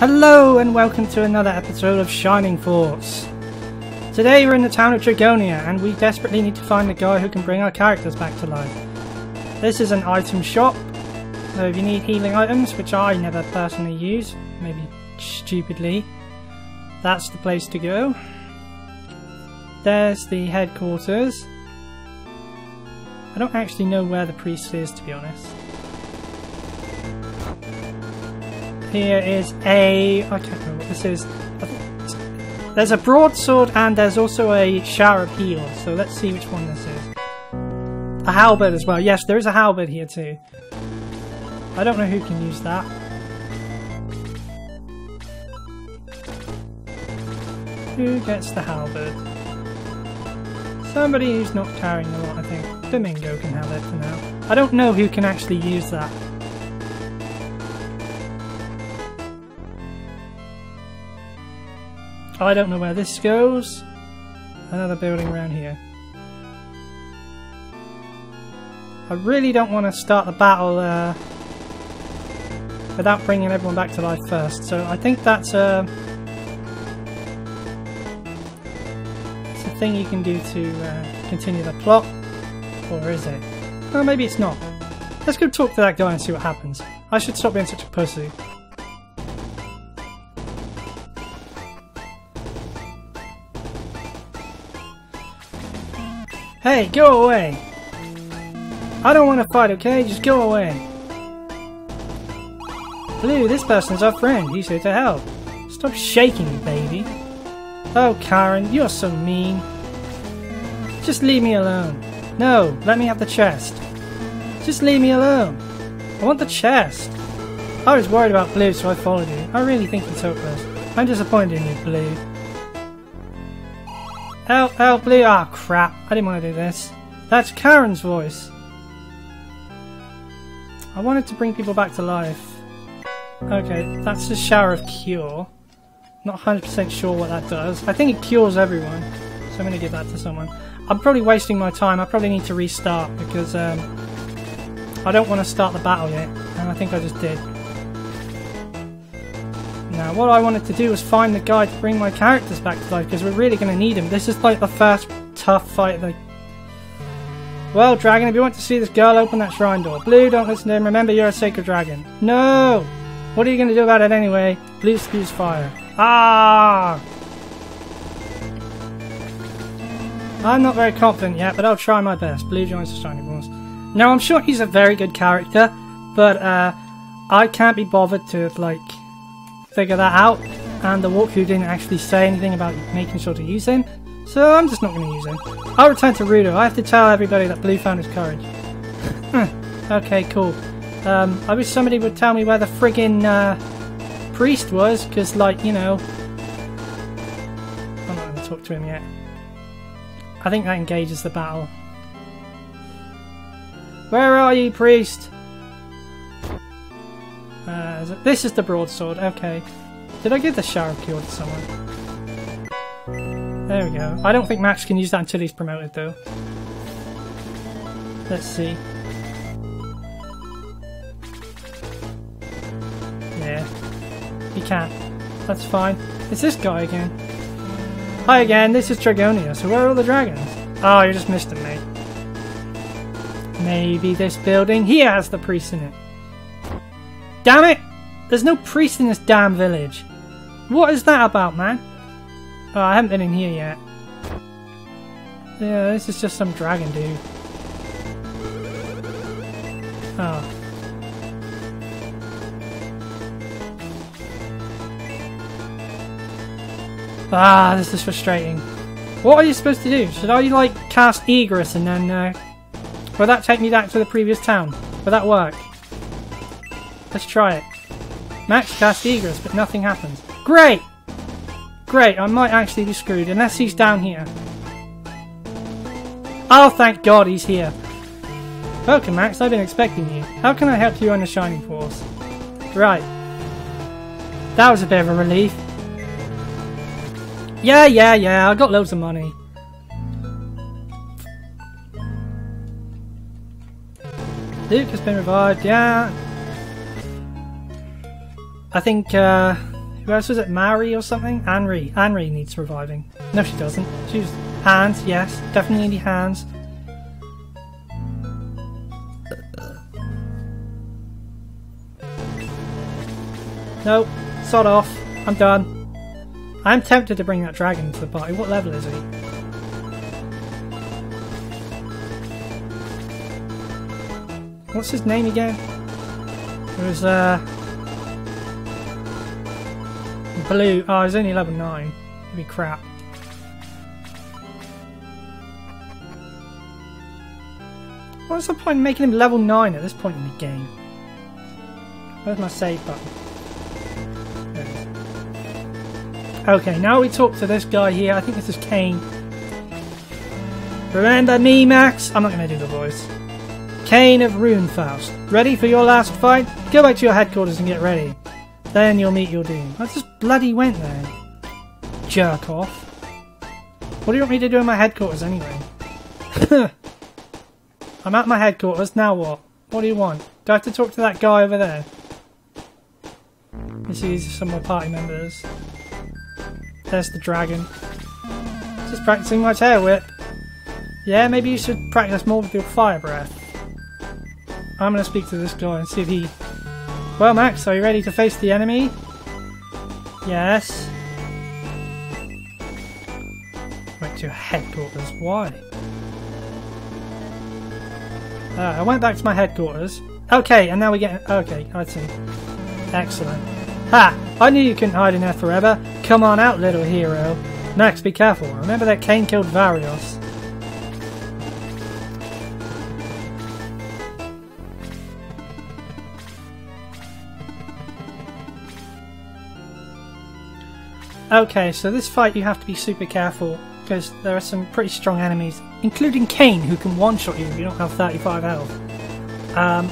Hello and welcome to another episode of Shining Force. Today we're in the town of Dragonia and we desperately need to find the guy who can bring our characters back to life. This is an item shop, so if you need healing items, which I never personally use, maybe stupidly, that's the place to go. There's the headquarters. I don't actually know where the priest is to be honest. Here is a... I can't remember what this is. There's a broadsword and there's also a shower of heals, so let's see which one this is. A halberd as well. Yes, there is a halberd here too. I don't know who can use that. Who gets the halberd? Somebody who's not carrying a lot, I think. Domingo can have it for now. I don't know who can actually use that. I don't know where this goes. Another building around here. I really don't want to start the battle uh, without bringing everyone back to life first. So I think that's a, it's a thing you can do to uh, continue the plot. Or is it? Well, maybe it's not. Let's go talk to that guy and see what happens. I should stop being such a pussy. Hey, go away! I don't want to fight, okay? Just go away. Blue, this person's our friend. He's here to help. Stop shaking, baby. Oh, Karen, you're so mean. Just leave me alone. No, let me have the chest. Just leave me alone. I want the chest. I was worried about Blue, so I followed you. I really think he's hopeless. I'm disappointed in you, Blue. Help, help, Blue! Ah, oh, crap. I didn't want to do this. That's Karen's voice. I wanted to bring people back to life. Okay, that's the Shower of Cure. Not 100% sure what that does. I think it cures everyone. So I'm going to give that to someone. I'm probably wasting my time. I probably need to restart because um, I don't want to start the battle yet. And I think I just did. Now, what I wanted to do was find the guy to bring my characters back to life, because we're really going to need him. This is like the first tough fight. Like, well, dragon, if you want to see this girl, open that shrine door. Blue, don't listen to him. Remember, you're a sacred dragon. No! What are you going to do about it anyway? Blue spews fire. Ah! I'm not very confident yet, but I'll try my best. Blue joins the Shining Force. Now, I'm sure he's a very good character, but uh, I can't be bothered to, like, figure that out, and the walkthrough didn't actually say anything about making sure to use him, so I'm just not going to use him. I'll return to Rudo. I have to tell everybody that Blue found his courage. okay, cool. Um, I wish somebody would tell me where the friggin' uh, priest was, because, like, you know... I'm not going to talk to him yet. I think that engages the battle. Where are you, priest? Uh, is this is the broadsword, okay. Did I give the shower cure to someone? There we go. I don't think Max can use that until he's promoted though. Let's see. Yeah. He can't. That's fine. It's this guy again. Hi again, this is Dragonia, so where are all the dragons? Oh, you just missed it, mate. Maybe this building He has the priest in it. Damn it! There's no priest in this damn village. What is that about, man? Oh, I haven't been in here yet. Yeah, this is just some dragon dude. Oh. Ah, this is frustrating. What are you supposed to do? Should I, like, cast Egress and then, uh... Will that take me back to the previous town? Will that work? Let's try it. Max cast Egress, but nothing happens. Great! Great, I might actually be screwed, unless he's down here. Oh, thank God he's here. Welcome, Max. I've been expecting you. How can I help you on the Shining Force? Right. That was a bit of a relief. Yeah, yeah, yeah. I got loads of money. Luke has been revived. Yeah, I think uh, Who else was it? Mary or something? Anri. Anri needs reviving. No, she doesn't. She's hands. Yes, definitely need Hans. Nope. Sod off. I'm done. I'm tempted to bring that dragon to the party. What level is he? What's his name again? It was, uh... Blue. Oh, he's only level 9. It'd be crap. What's the point in making him level 9 at this point in the game? Where's my save button? Okay, now we talk to this guy here. I think this is Kane. Remember me, Max? I'm not going to do the voice. Kane of Runefaust. Ready for your last fight? Go back to your headquarters and get ready. Then you'll meet your doom. I just bloody went there. Jerk off. What do you want me to do in my headquarters anyway? I'm at my headquarters, now what? What do you want? Do I have to talk to that guy over there? This is some of my party members. There's the dragon. Just practicing my tail whip. Yeah, maybe you should practice more with your fire breath. I'm gonna speak to this guy and see if he... Well, Max, are you ready to face the enemy? Yes. Went to headquarters. Why? Uh, I went back to my headquarters. Okay, and now we get... Okay, I see. Excellent. Ha! I knew you couldn't hide in there forever. Come on out, little hero. Max, be careful. Remember that Kane killed Varios. Okay, so this fight you have to be super careful because there are some pretty strong enemies, including Kane, who can one-shot you if you don't have 35 health. Um,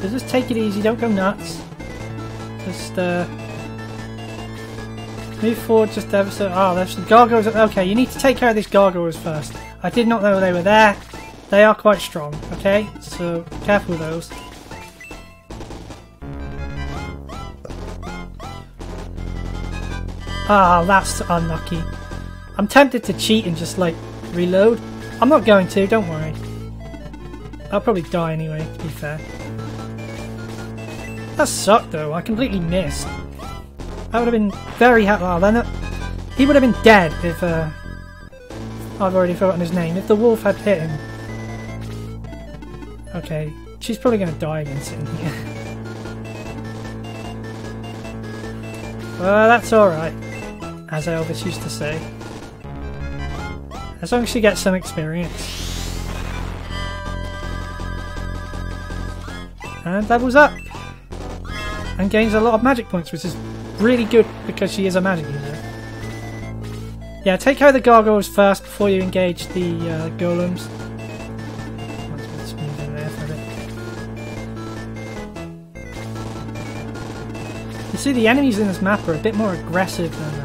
so just take it easy, don't go nuts. Just uh, move forward just ever so. Oh, there's the gargoyles. Okay, you need to take care of these gargoyles first. I did not know they were there. They are quite strong. Okay, so careful with those. Ah, oh, that's unlucky. I'm tempted to cheat and just like reload. I'm not going to. Don't worry. I'll probably die anyway. To be fair. That sucked though, I completely missed. I would have been very happy. Well, then, he would have been dead if, uh, I've already forgotten his name. If the wolf had hit him. Okay, she's probably going to die again sitting here. well, that's alright, as I always used to say. As long as she gets some experience. And levels up! and gains a lot of magic points, which is really good because she is a magic user. Yeah, take of the gargoyles first before you engage the uh, golems. You see, the enemies in this map are a bit more aggressive than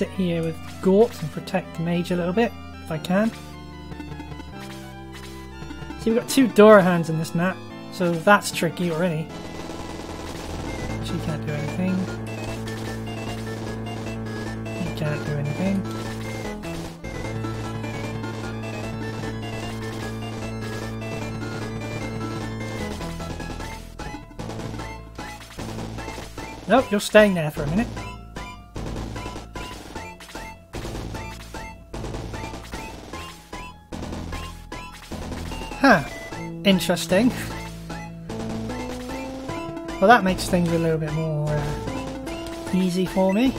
sit here with Gort and protect the mage a little bit, if I can. See, we've got two Durahans in this map. So that's tricky already. She can't do anything. He can't do anything. Nope, you're staying there for a minute. Interesting. Well, that makes things a little bit more uh, easy for me.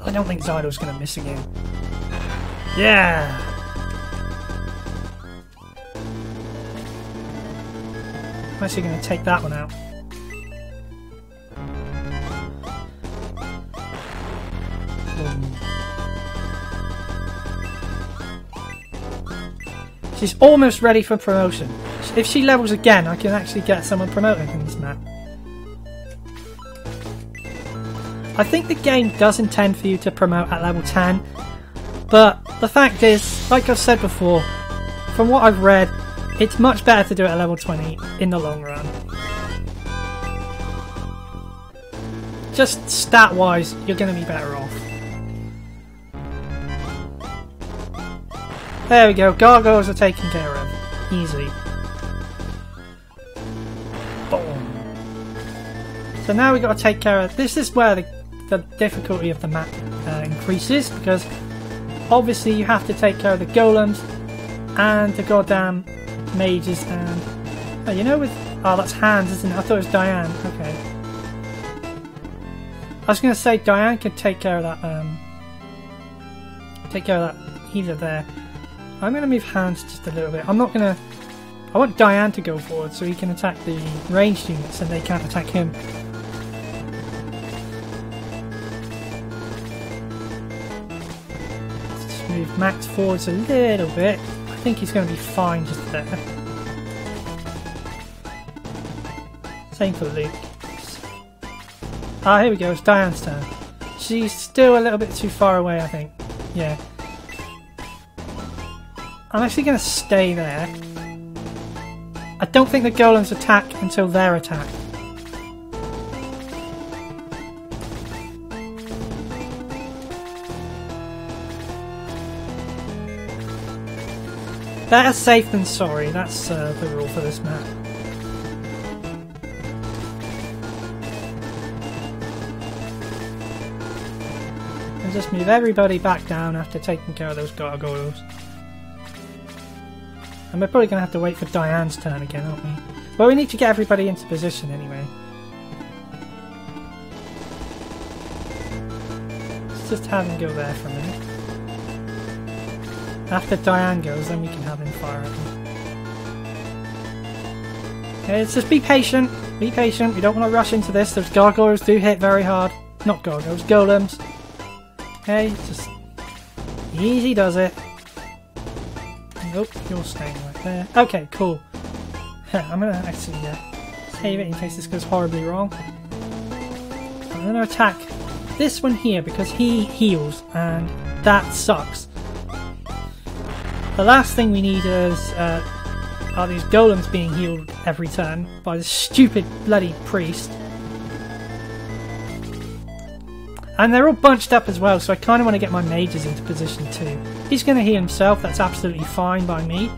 I don't think Zylo's going to miss again. Yeah! I'm actually going to take that one out. She's almost ready for promotion. If she levels again, I can actually get someone promoted in this map. I think the game does intend for you to promote at level 10, but the fact is, like I've said before, from what I've read, It's much better to do it at level 20 in the long run. Just stat-wise, you're going to be better off. There we go, gargoyles are taken care of. Easy. Boom. So now we've got to take care of... This is where the, the difficulty of the map uh, increases, because obviously you have to take care of the golems and the goddamn mages and... Oh, you know with... Oh, that's Hans, isn't it? I thought it was Diane. Okay. I was going to say Diane could take care of that, um... Take care of that healer there. I'm going to move Hans just a little bit. I'm not going to... I want Diane to go forward so he can attack the ranged units and they can't attack him. Let's move Max forwards a little bit. I think he's going to be fine just there. Same for Luke. Ah, here we go. It's Diane's turn. She's still a little bit too far away, I think. Yeah. I'm actually going to stay there. I don't think the golems attack until they're attacked. Better safe than sorry, that's uh, the rule for this map. And just move everybody back down after taking care of those gargoyles. And we're probably going to have to wait for Diane's turn again, aren't we? Well, we need to get everybody into position anyway. Let's just have him go there for a minute. After Diane goes, then we can have him fire at them. Okay, let's just be patient. Be patient. We don't want to rush into this. Those gargoyles do hit very hard. Not gargoyles, golems. Okay, just easy does it. Nope, you're staying right there. Okay, cool. I'm gonna actually uh, save it in case this goes horribly wrong. I'm gonna attack this one here because he heals and that sucks. The last thing we need is uh, are these golems being healed every turn by this stupid bloody priest. And they're all bunched up as well, so I kind of want to get my mages into position too. He's going to heal himself, that's absolutely fine by me.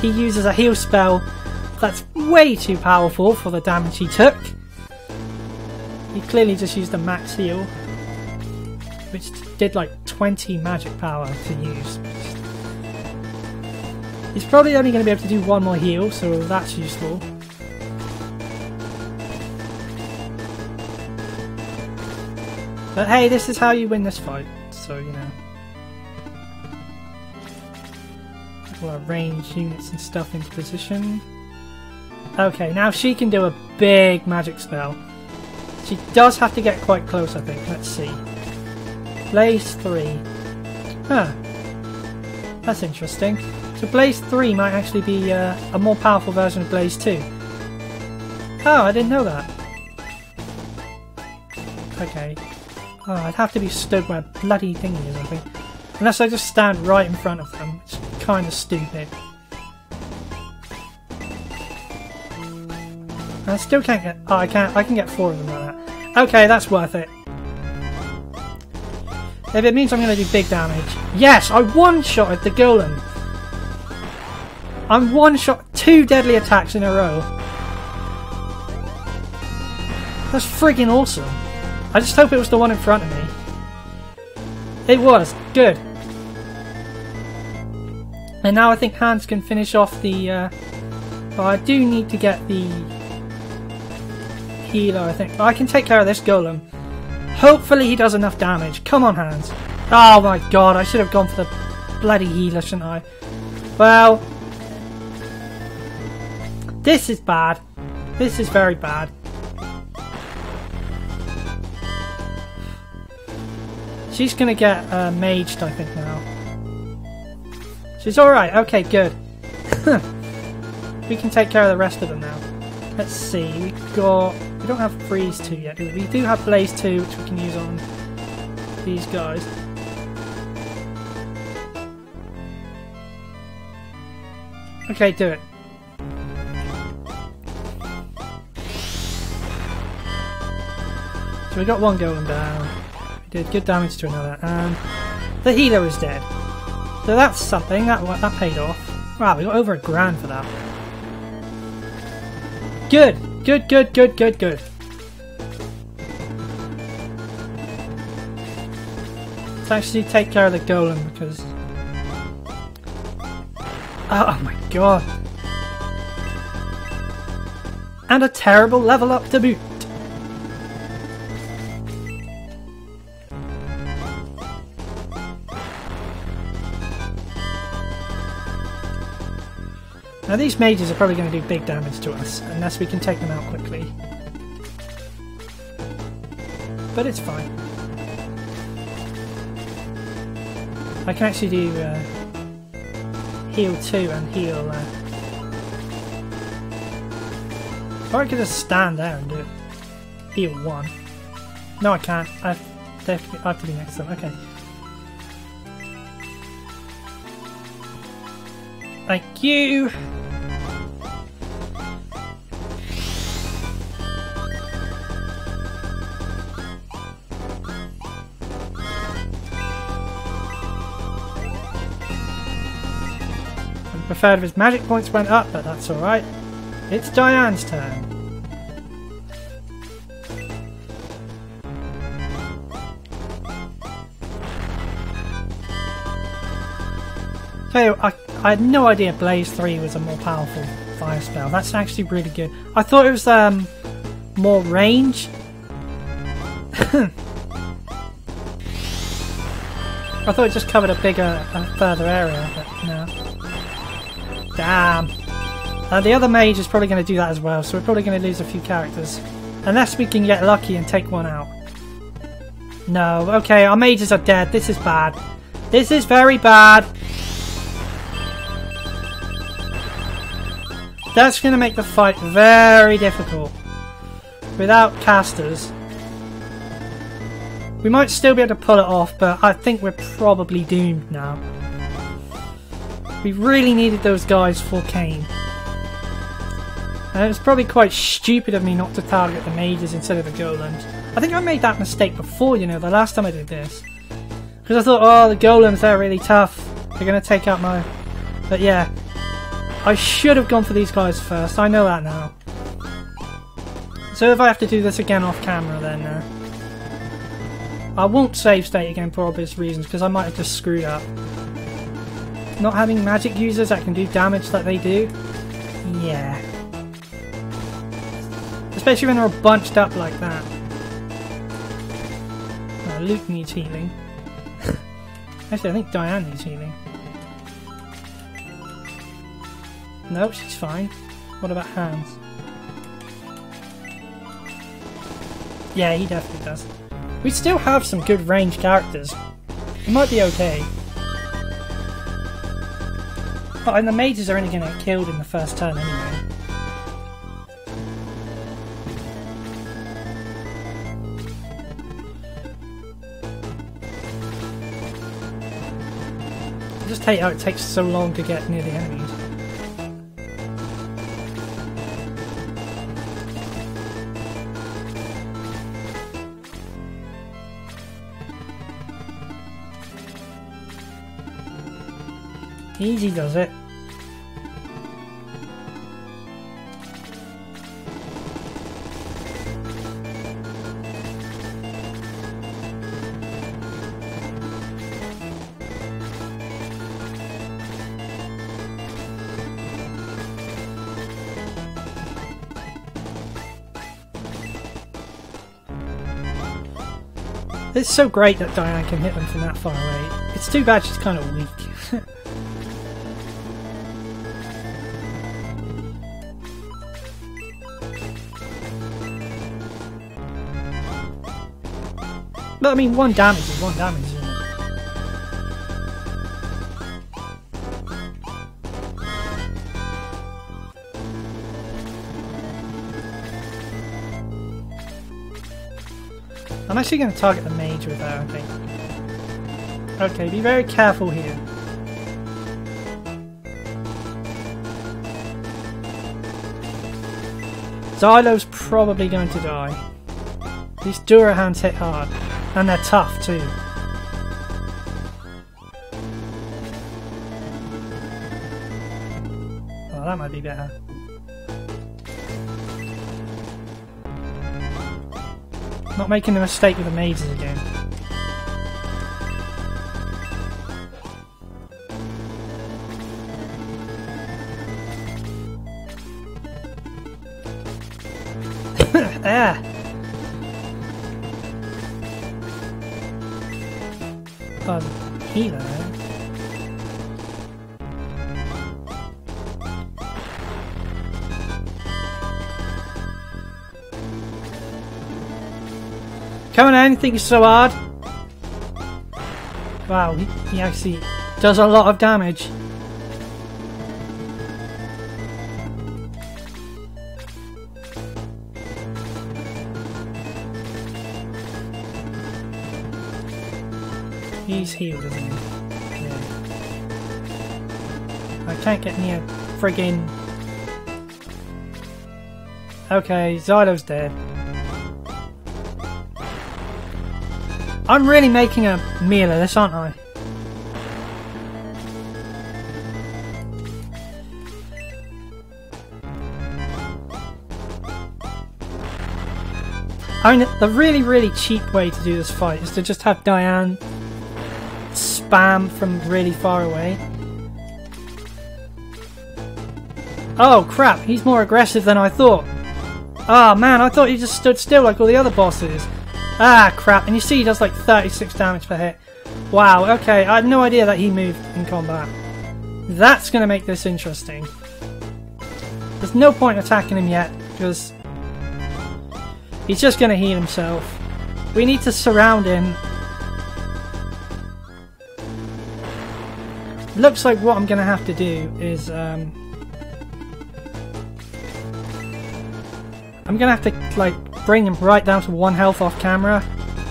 He uses a heal spell that's way too powerful for the damage he took. He clearly just used a max heal, which did like 20 magic power to use. He's probably only going to be able to do one more heal, so that's useful. But hey, this is how you win this fight, so you know. All our range units and stuff into position. Okay, now she can do a big magic spell. She does have to get quite close, I think. Let's see. Blaze 3. Huh. That's interesting. So Blaze 3 might actually be uh, a more powerful version of Blaze 2. Oh, I didn't know that. Okay. Oh, I'd have to be stood where bloody thingy is, I think. Unless I just stand right in front of them. It's kind of stupid. I still can't get... Oh, I can't. I can get four of them like that. Okay, that's worth it. If it means I'm going to do big damage. Yes, I one-shotted the golem. I'm one-shot two deadly attacks in a row. That's friggin' awesome. I just hope it was the one in front of me. It was. Good. And now I think Hans can finish off the... Uh, well, I do need to get the healer, I think. I can take care of this golem. Hopefully he does enough damage. Come on, Hans. Oh my god, I should have gone for the bloody healer, shouldn't I? Well... This is bad. This is very bad. She's gonna get uh, maged, I think, now. She's alright, okay, good. we can take care of the rest of them now. Let's see, we've got... We don't have Freeze 2 yet, do we? We do have Blaze 2, which we can use on these guys. Okay, do it. So we got one going down. Did good damage to another, and the healer is dead. So that's something. That that paid off. Wow, we got over a grand for that. Good, good, good, good, good, good. Let's actually take care of the golem because. Oh, oh my god. And a terrible level up to boot. Now these mages are probably going to do big damage to us, unless we can take them out quickly. But it's fine. I can actually do uh, heal 2 and heal... Uh... Or I could just stand there and do. Heal 1. No I can't. I've definitely I have to be next to them. Okay. Thank you! Preferred if his magic points went up, but that's alright. It's Diane's turn. So I, I had no idea Blaze 3 was a more powerful fire spell. That's actually really good. I thought it was um more range. I thought it just covered a bigger, a further area, but no. Damn. Uh, the other mage is probably going to do that as well, so we're probably going to lose a few characters. Unless we can get lucky and take one out. No, okay, our mages are dead. This is bad. This is very bad. That's going to make the fight very difficult. Without casters. We might still be able to pull it off, but I think we're probably doomed now. We really needed those guys for Kane. And it was probably quite stupid of me not to target the mages instead of the golems. I think I made that mistake before, you know, the last time I did this. Because I thought, oh, the golems, they're really tough. They're going to take out my... But yeah, I should have gone for these guys first. I know that now. So if I have to do this again off camera, then... Uh, I won't save state again for obvious reasons, because I might have just screwed up not having magic users that can do damage that they do? Yeah. Especially when they're all bunched up like that. Luke needs healing. Actually, I think Diane needs healing. Nope, she's fine. What about Hans? Yeah, he definitely does. We still have some good range characters. It might be okay. But and the mages are only going to get killed in the first turn anyway. I just hate how it takes so long to get near the enemies. Easy does it. It's so great that Diane can hit them from that far away. It's too bad she's kind of weak. But I mean, one damage is one damage, I'm actually going to target the mage with that, I think. Okay, be very careful here. Zylo's probably going to die. These Durahans hit hard, and they're tough too. Oh, that might be better. Not making the mistake with the mazes again. ah! Think you're so hard. Wow, he, actually does a lot of damage. He's healed, isn't he? Yeah. I can't get near friggin... Okay, Zylo's dead. I'm really making a meal of this, aren't I? I mean, the really, really cheap way to do this fight is to just have Diane spam from really far away. Oh crap, he's more aggressive than I thought. Ah oh, man, I thought he just stood still like all the other bosses. Ah, crap. And you see he does like 36 damage per hit. Wow, okay. I had no idea that he moved in combat. That's going to make this interesting. There's no point attacking him yet, because he's just going to heal himself. We need to surround him. Looks like what I'm going to have to do is... Um, I'm going to have to, like, bring him right down to one health off camera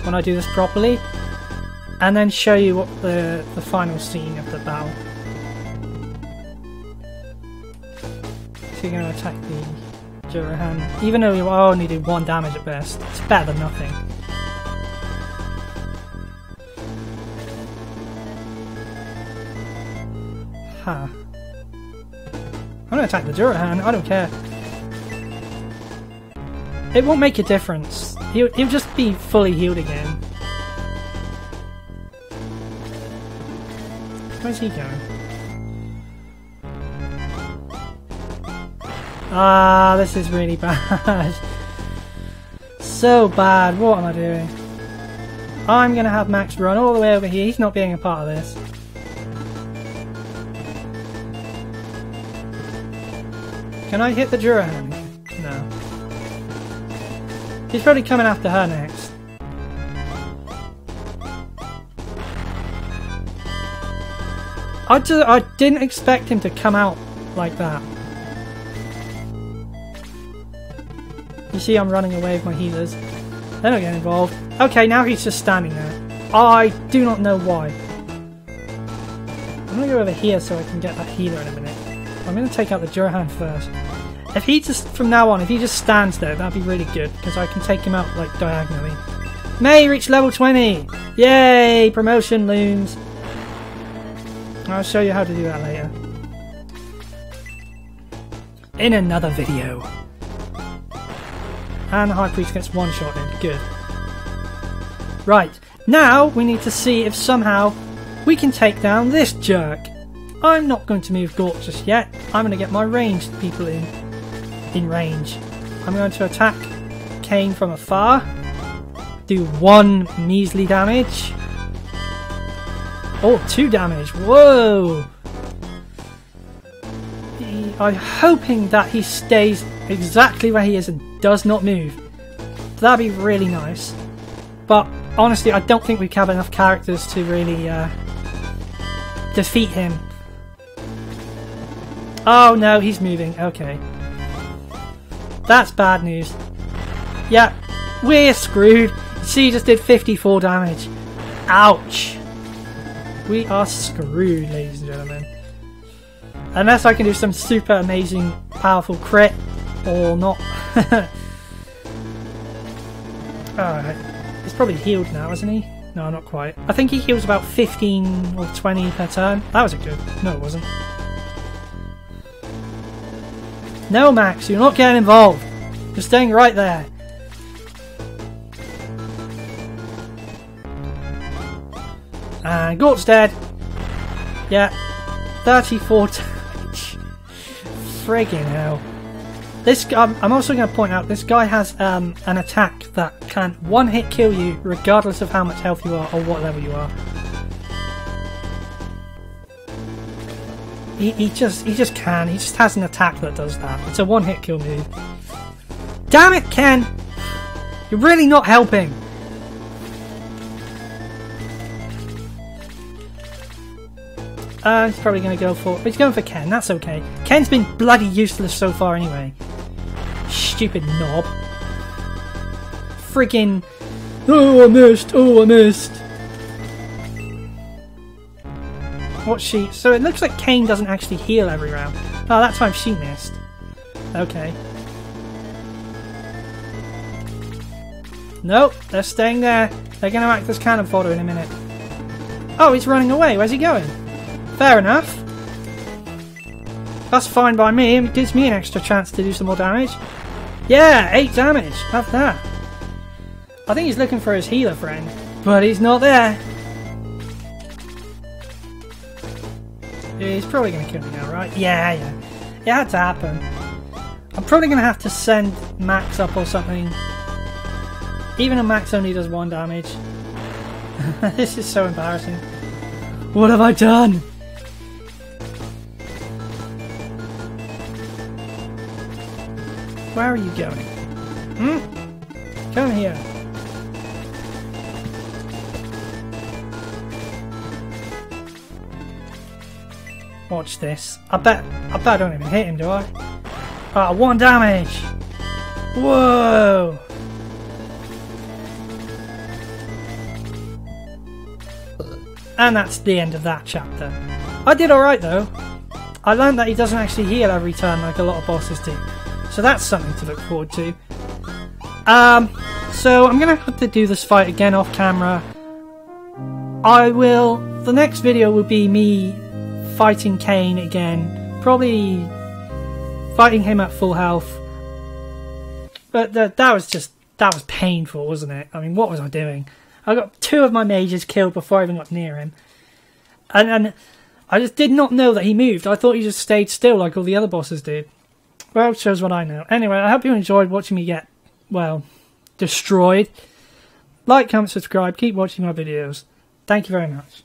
when I do this properly, and then show you what the, the final scene of the battle. So you're going to attack the Jurahan, even though you only do one damage at best, it's better than nothing. Huh. I'm gonna attack the Jurahan, I don't care. It won't make a difference. He'll, he'll just be fully healed again. Where's he going? Ah, this is really bad. so bad. What am I doing? I'm going to have Max run all the way over here. He's not being a part of this. Can I hit the Jurahan? He's probably coming after her next. I just I didn't expect him to come out like that. You see I'm running away with my healers. They're not getting involved. Okay, now he's just standing there. I do not know why. I'm gonna go over here so I can get that healer in a minute. I'm gonna take out the Jurahan first. If he just, from now on, if he just stands there, that'd be really good, because I can take him out, like, diagonally. Mae reach level 20! Yay! Promotion looms. I'll show you how to do that later. In another video. And the High Priest gets one shot in. Good. Right, now we need to see if somehow we can take down this jerk. I'm not going to move Gort just yet. I'm going to get my ranged people in in range. I'm going to attack Kane from afar. Do one measly damage. Oh, two damage. Whoa! I'm hoping that he stays exactly where he is and does not move. That'd be really nice. But honestly, I don't think we have enough characters to really uh, defeat him. Oh no, he's moving. Okay. That's bad news. Yeah, we're screwed. She just did 54 damage. Ouch. We are screwed, ladies and gentlemen. Unless I can do some super amazing, powerful crit, Or not. Alright. He's probably healed now, isn't he? No, not quite. I think he heals about 15 or 20 per turn. That was a good. No, it wasn't. No, Max, you're not getting involved. You're staying right there. And Gort's dead. Yeah. 34 damage. Friggin' hell. This um, I'm also going to point out this guy has um, an attack that can one hit kill you regardless of how much health you are or what level you are. He, he just he just can. He just has an attack that does that. It's a one hit kill move. Damn it, Ken! You're really not helping. Uh, he's probably going to go for... He's going for Ken, that's okay. Ken's been bloody useless so far anyway. Stupid knob. Friggin... Oh, I missed! Oh, I missed! What's she... So it looks like Kane doesn't actually heal every round. Oh, that time she missed. Okay. Nope, they're staying there. They're going to act as cannon fodder in a minute. Oh, he's running away. Where's he going? Fair enough. That's fine by me. It gives me an extra chance to do some more damage. Yeah, 8 damage. Have that. I think he's looking for his healer friend, but he's not there. He's probably going to kill me now, right? Yeah, yeah. It had to happen. I'm probably going to have to send Max up or something. Even a Max only does 1 damage. this is so embarrassing. What have I done? Where are you going? Hmm? Come here. Watch this. I bet I bet I don't even hit him, do I? Ah, one damage! Whoa! And that's the end of that chapter. I did alright though. I learned that he doesn't actually heal every turn like a lot of bosses do. So that's something to look forward to. Um, so I'm going to have to do this fight again off camera. I will... The next video will be me fighting Kane again. Probably fighting him at full health. But that, that was just... That was painful, wasn't it? I mean, what was I doing? I got two of my mages killed before I even got near him. And, and I just did not know that he moved. I thought he just stayed still like all the other bosses did. Well, shows what I know. Anyway, I hope you enjoyed watching me get, well, destroyed. Like, comment, subscribe, keep watching my videos. Thank you very much.